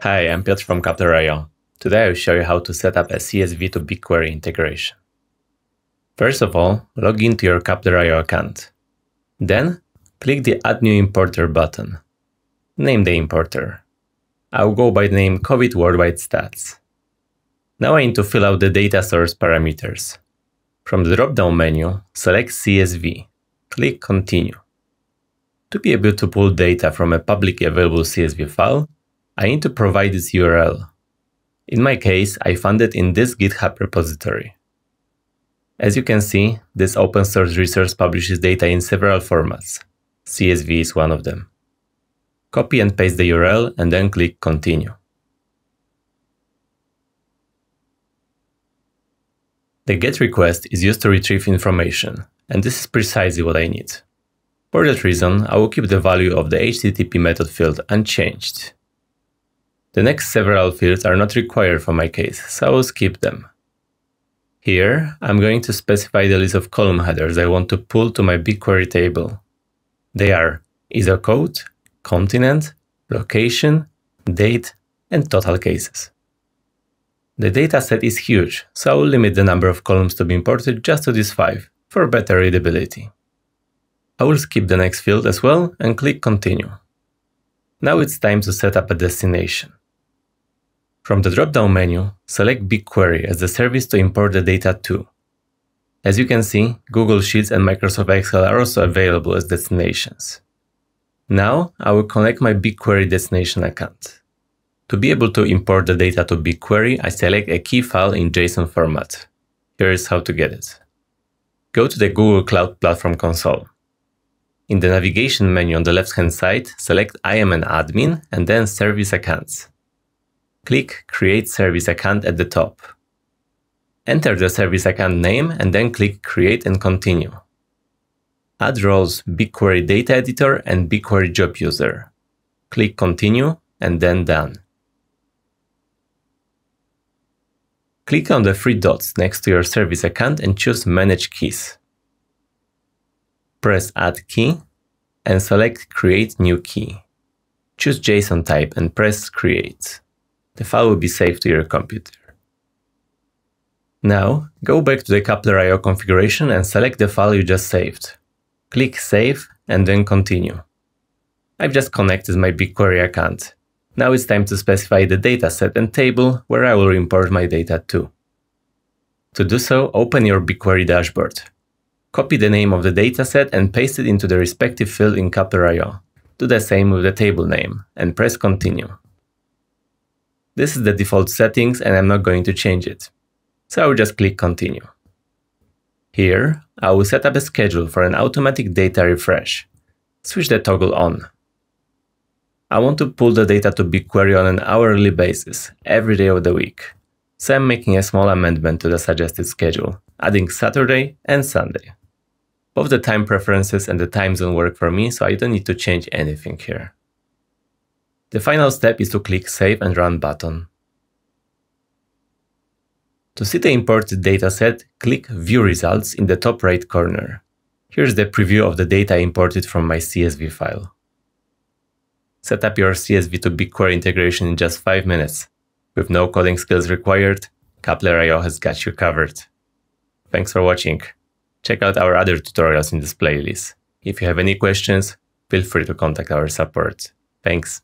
Hi, I'm Piotr from Coupler.io. Today I'll show you how to set up a CSV to BigQuery integration. First of all, log into your Coupler.io account. Then, click the Add New Importer button. Name the importer. I'll go by the name COVID Worldwide Stats. Now I need to fill out the data source parameters. From the drop-down menu, select CSV. Click Continue. To be able to pull data from a publicly available CSV file, I need to provide its URL. In my case, I found it in this GitHub repository. As you can see, this open source resource publishes data in several formats. CSV is one of them. Copy and paste the URL and then click Continue. The GET request is used to retrieve information, and this is precisely what I need. For that reason, I will keep the value of the HTTP method field unchanged. The next several fields are not required for my case, so I will skip them. Here, I'm going to specify the list of column headers I want to pull to my BigQuery table. They are ISO code, continent, location, date, and total cases. The dataset is huge, so I will limit the number of columns to be imported just to these five for better readability. I will skip the next field as well and click Continue. Now it's time to set up a destination. From the drop-down menu, select BigQuery as the service to import the data to. As you can see, Google Sheets and Microsoft Excel are also available as destinations. Now, I will connect my BigQuery destination account. To be able to import the data to BigQuery, I select a key file in JSON format. Here is how to get it. Go to the Google Cloud Platform console. In the navigation menu on the left-hand side, select IAM & Admin and then Service Accounts. Click Create Service Account at the top. Enter the service account name and then click Create and Continue. Add roles BigQuery Data Editor and BigQuery Job User. Click Continue and then Done. Click on the three dots next to your service account and choose Manage Keys. Press Add Key and select Create New Key. Choose JSON type and press Create the file will be saved to your computer. Now, go back to the Coupler.io configuration and select the file you just saved. Click Save and then Continue. I've just connected my BigQuery account. Now it's time to specify the dataset and table where I will import my data to. To do so, open your BigQuery dashboard. Copy the name of the dataset and paste it into the respective field in Coupler.io. Do the same with the table name and press Continue. This is the default settings and I'm not going to change it. So I will just click continue. Here, I will set up a schedule for an automatic data refresh. Switch the toggle on. I want to pull the data to BigQuery on an hourly basis, every day of the week. So I'm making a small amendment to the suggested schedule, adding Saturday and Sunday. Both the time preferences and the time zone work for me, so I don't need to change anything here. The final step is to click Save and Run button. To see the imported dataset, click View Results in the top right corner. Here's the preview of the data imported from my CSV file. Set up your CSV to BigQuery integration in just 5 minutes. With no coding skills required, Coupler.io has got you covered. Thanks for watching. Check out our other tutorials in this playlist. If you have any questions, feel free to contact our support. Thanks.